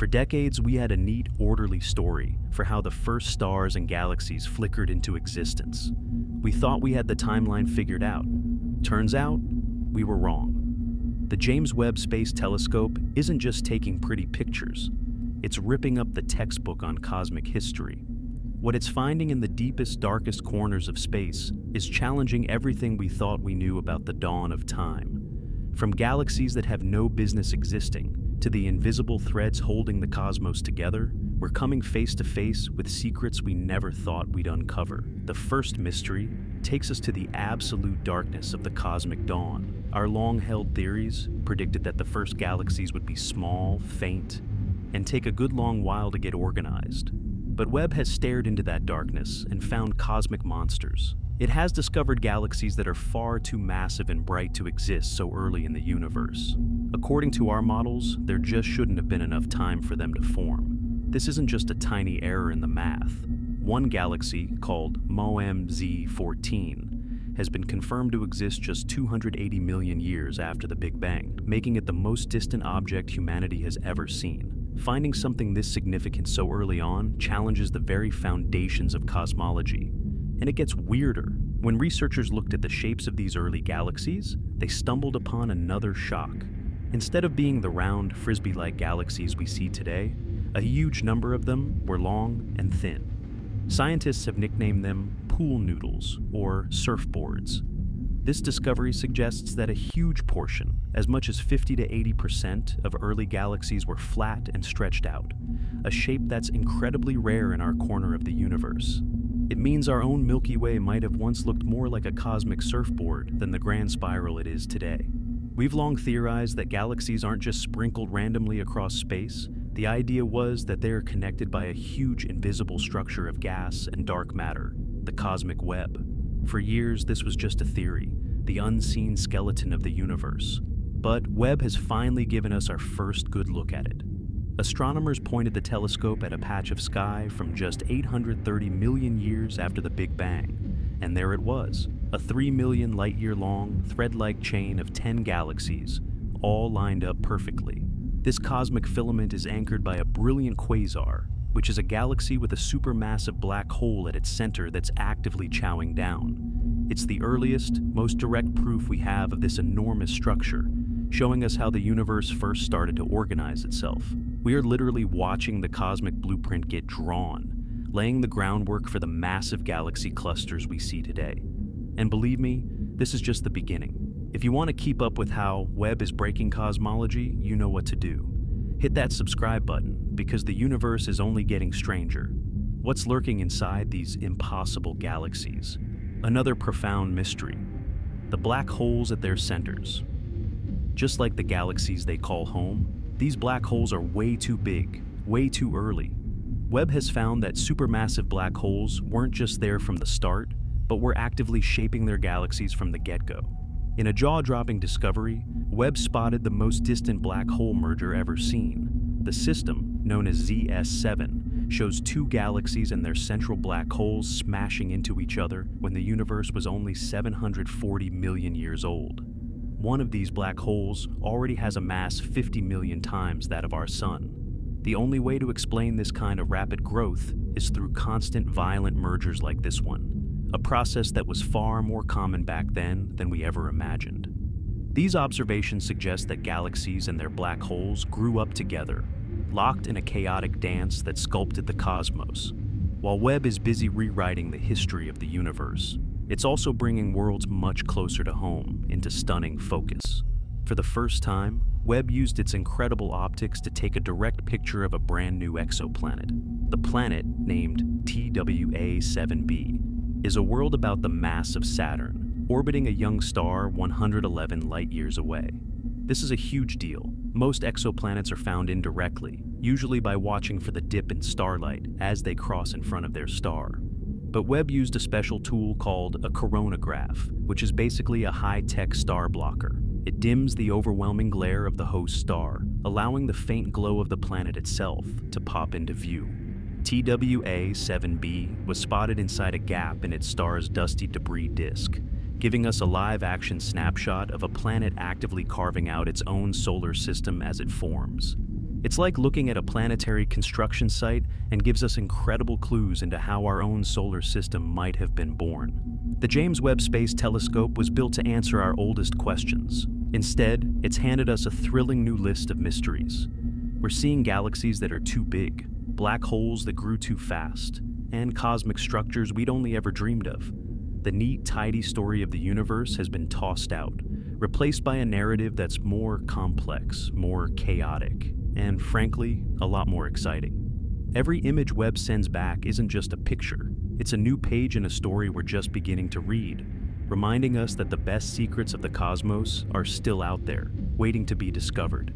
For decades, we had a neat, orderly story for how the first stars and galaxies flickered into existence. We thought we had the timeline figured out. Turns out, we were wrong. The James Webb Space Telescope isn't just taking pretty pictures, it's ripping up the textbook on cosmic history. What it's finding in the deepest, darkest corners of space is challenging everything we thought we knew about the dawn of time. From galaxies that have no business existing to the invisible threads holding the cosmos together, we're coming face to face with secrets we never thought we'd uncover. The first mystery takes us to the absolute darkness of the cosmic dawn. Our long held theories predicted that the first galaxies would be small, faint, and take a good long while to get organized. But Webb has stared into that darkness and found cosmic monsters. It has discovered galaxies that are far too massive and bright to exist so early in the universe. According to our models, there just shouldn't have been enough time for them to form. This isn't just a tiny error in the math. One galaxy, called MoM-z14, has been confirmed to exist just 280 million years after the Big Bang, making it the most distant object humanity has ever seen. Finding something this significant so early on challenges the very foundations of cosmology. And it gets weirder. When researchers looked at the shapes of these early galaxies, they stumbled upon another shock. Instead of being the round, frisbee like galaxies we see today, a huge number of them were long and thin. Scientists have nicknamed them pool noodles or surfboards. This discovery suggests that a huge portion, as much as 50 to 80% of early galaxies were flat and stretched out, a shape that's incredibly rare in our corner of the universe. It means our own Milky Way might have once looked more like a cosmic surfboard than the grand spiral it is today. We've long theorized that galaxies aren't just sprinkled randomly across space. The idea was that they are connected by a huge invisible structure of gas and dark matter, the cosmic web. For years, this was just a theory, the unseen skeleton of the universe. But Webb has finally given us our first good look at it. Astronomers pointed the telescope at a patch of sky from just 830 million years after the Big Bang, and there it was, a 3 million light year long, thread like chain of 10 galaxies, all lined up perfectly. This cosmic filament is anchored by a brilliant quasar, which is a galaxy with a supermassive black hole at its center that's actively chowing down. It's the earliest, most direct proof we have of this enormous structure, showing us how the universe first started to organize itself. We are literally watching the cosmic blueprint get drawn, laying the groundwork for the massive galaxy clusters we see today. And believe me, this is just the beginning. If you want to keep up with how Webb is breaking cosmology, you know what to do. Hit that subscribe button because the universe is only getting stranger. What's lurking inside these impossible galaxies? Another profound mystery. The black holes at their centers. Just like the galaxies they call home, these black holes are way too big, way too early. Webb has found that supermassive black holes weren't just there from the start, but were actively shaping their galaxies from the get-go. In a jaw-dropping discovery, Webb spotted the most distant black hole merger ever seen. The system, known as ZS7, shows two galaxies and their central black holes smashing into each other when the universe was only 740 million years old. One of these black holes already has a mass 50 million times that of our Sun. The only way to explain this kind of rapid growth is through constant violent mergers like this one a process that was far more common back then than we ever imagined. These observations suggest that galaxies and their black holes grew up together, locked in a chaotic dance that sculpted the cosmos. While Webb is busy rewriting the history of the universe, it's also bringing worlds much closer to home into stunning focus. For the first time, Webb used its incredible optics to take a direct picture of a brand new exoplanet. The planet, named TWA-7b, is a world about the mass of Saturn, orbiting a young star 111 light years away. This is a huge deal. Most exoplanets are found indirectly, usually by watching for the dip in starlight as they cross in front of their star. But Webb used a special tool called a coronagraph, which is basically a high-tech star blocker. It dims the overwhelming glare of the host star, allowing the faint glow of the planet itself to pop into view. TWA-7b was spotted inside a gap in its star's dusty debris disk, giving us a live-action snapshot of a planet actively carving out its own solar system as it forms. It's like looking at a planetary construction site and gives us incredible clues into how our own solar system might have been born. The James Webb Space Telescope was built to answer our oldest questions. Instead, it's handed us a thrilling new list of mysteries. We're seeing galaxies that are too big, black holes that grew too fast, and cosmic structures we'd only ever dreamed of. The neat, tidy story of the universe has been tossed out, replaced by a narrative that's more complex, more chaotic, and frankly, a lot more exciting. Every image Webb sends back isn't just a picture, it's a new page in a story we're just beginning to read, reminding us that the best secrets of the cosmos are still out there, waiting to be discovered.